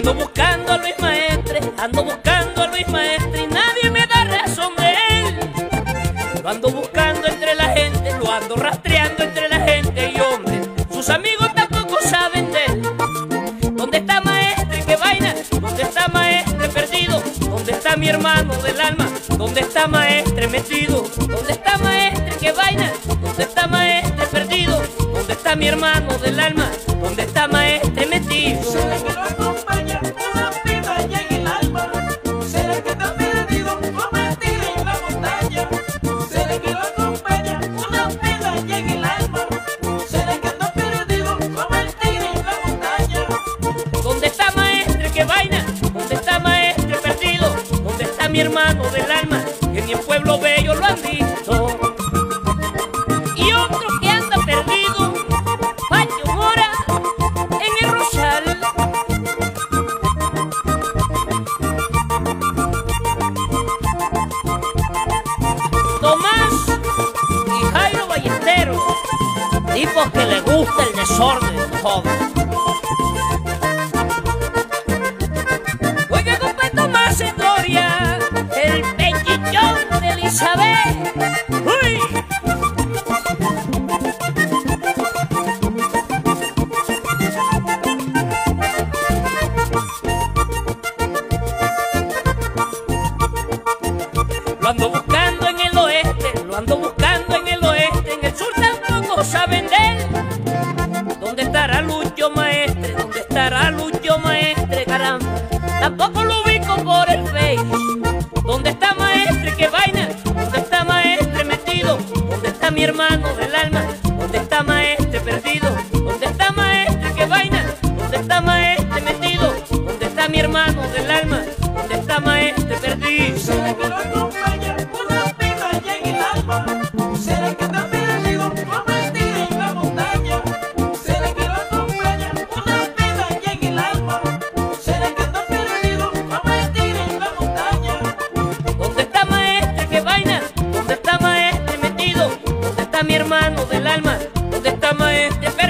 Ando buscando a Luis Maestre, ando buscando a Luis Maestre y nadie me da razón de él. Lo ando buscando entre la gente, lo ando rastreando entre la gente y hombre, sus amigos tampoco saben de él. ¿Dónde está Maestre? ¿Qué vaina? ¿Dónde está Maestre perdido? ¿Dónde está mi hermano del alma? ¿Dónde está Maestre metido? ¿Dónde está Maestre? ¿Qué vaina? ¿Dónde está Maestre perdido? ¿Dónde está mi hermano del alma? ¿Dónde está Maestre metido? Mi hermano del alma? Que ni en Pueblo Bello lo han visto. Y otro que anda perdido, Pacho Mora, en el Rosal. Tomás y Jairo Ballesteros, tipos que le gusta el desorden, joven. saber. ¡Uy! Lo ando buscando en el oeste, lo ando buscando en el oeste, en el sur tampoco saben de él. ¿Dónde estará Lucho Maestre? ¿Dónde estará Lucho Maestre? Caramba, tampoco lo Vente, espera.